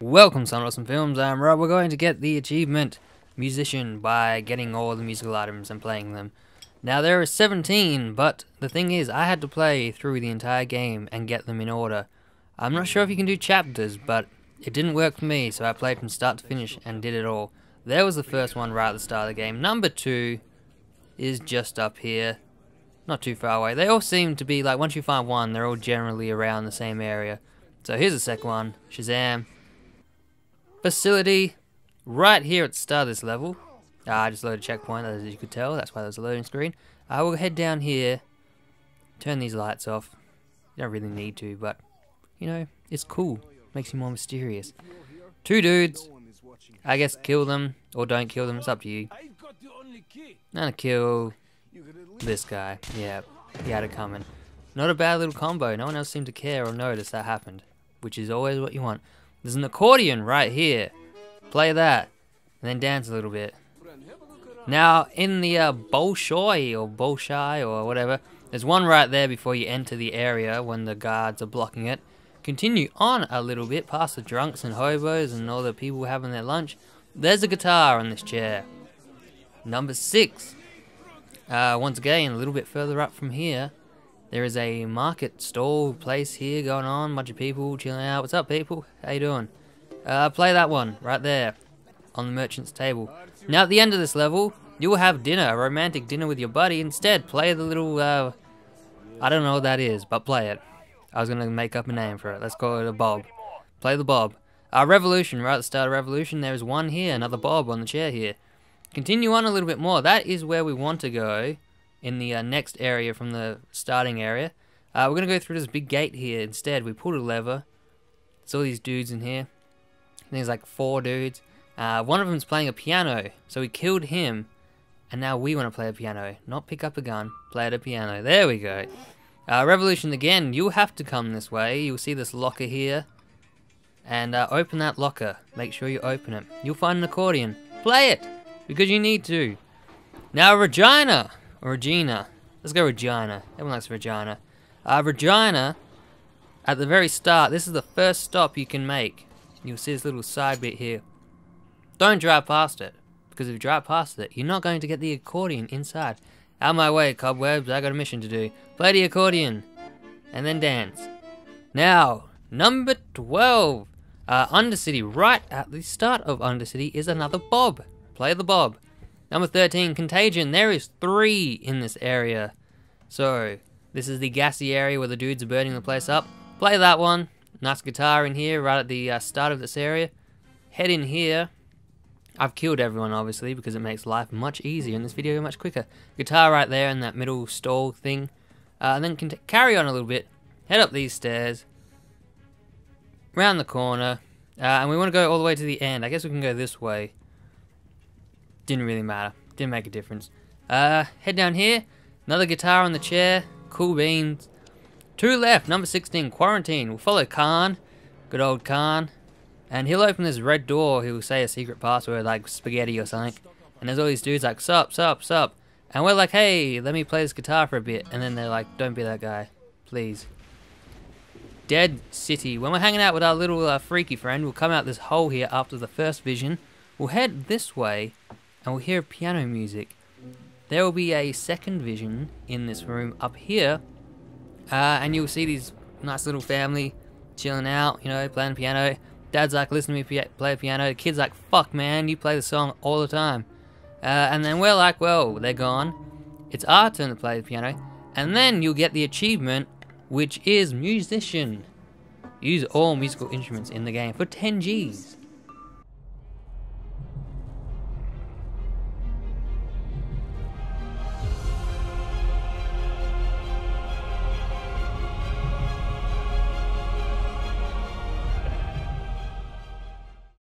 Welcome, Somewhat Awesome Films. I'm Rob. We're going to get the achievement musician by getting all the musical items and playing them. Now there are 17, but the thing is, I had to play through the entire game and get them in order. I'm not sure if you can do chapters, but it didn't work for me, so I played from start to finish and did it all. There was the first one right at the start of the game. Number two is just up here. Not too far away. They all seem to be, like, once you find one, they're all generally around the same area. So here's the second one. Shazam. Facility. Right here at the start of this level. Uh, I just loaded a checkpoint, as you could tell. That's why there's a loading screen. I will head down here. Turn these lights off. You don't really need to, but, you know, it's cool. Makes you more mysterious. Two dudes. I guess kill them, or don't kill them. It's up to you. I'm gonna kill this guy. Yeah, he had it coming. Not a bad little combo. No one else seemed to care or notice that happened, which is always what you want. There's an accordion right here. Play that, and then dance a little bit. Now, in the uh, Bolshoi or Bolshoi or whatever, there's one right there before you enter the area when the guards are blocking it. Continue on a little bit past the drunks and hobos and all the people having their lunch. There's a guitar on this chair. Number six. Uh, once again, a little bit further up from here, there is a market stall place here going on. Bunch of people chilling out. What's up, people? How you doing? Uh, play that one right there on the merchant's table. Now, at the end of this level, you will have dinner, a romantic dinner with your buddy. Instead, play the little, uh, I don't know what that is, but play it. I was going to make up a name for it. Let's call it a Bob. Play the Bob. Our Revolution, right at the start of Revolution, there is one here, another Bob on the chair here. Continue on a little bit more. That is where we want to go in the uh, next area from the starting area. Uh, we're going to go through this big gate here instead. We pulled a lever. There's all these dudes in here. There's like four dudes. Uh, one of them's playing a piano, so we killed him. And now we want to play a piano. Not pick up a gun, play at a piano. There we go. Uh, Revolution again, you'll have to come this way. You'll see this locker here. And uh, open that locker. Make sure you open it. You'll find an accordion. Play it! Because you need to. Now Regina! Regina. Let's go Regina. Everyone likes Regina. Uh, Regina, at the very start, this is the first stop you can make. You'll see this little side bit here. Don't drive past it. Because if you drive past it, you're not going to get the accordion inside. Out of my way, cobwebs. I got a mission to do. Play the accordion. And then dance. Now, number 12. Uh, Undercity. Right at the start of Undercity is another Bob. Play the Bob. Number 13, Contagion. There is three in this area. So, this is the gassy area where the dudes are burning the place up. Play that one. Nice guitar in here right at the uh, start of this area. Head in here. I've killed everyone, obviously, because it makes life much easier in this video, much quicker. Guitar right there in that middle stall thing. Uh, and then can carry on a little bit. Head up these stairs. Round the corner. Uh, and we want to go all the way to the end. I guess we can go this way. Didn't really matter. Didn't make a difference. Uh, head down here. Another guitar on the chair. Cool beans. Two left. Number 16, Quarantine. We'll follow Khan. Good old Khan. And he'll open this red door. He'll say a secret password like spaghetti or something. And there's all these dudes like, sup, sup, sup. And we're like, hey, let me play this guitar for a bit. And then they're like, don't be that guy. Please. Dead City. When we're hanging out with our little uh, freaky friend, we'll come out this hole here after the first vision. We'll head this way and we'll hear piano music. There will be a second vision in this room up here. Uh, and you'll see these nice little family chilling out, you know, playing piano. Dad's like, listen to me play piano. The kid's like, fuck, man, you play the song all the time. Uh, and then we're like, well, they're gone. It's our turn to play the piano. And then you'll get the achievement, which is musician. Use all musical instruments in the game for 10 Gs.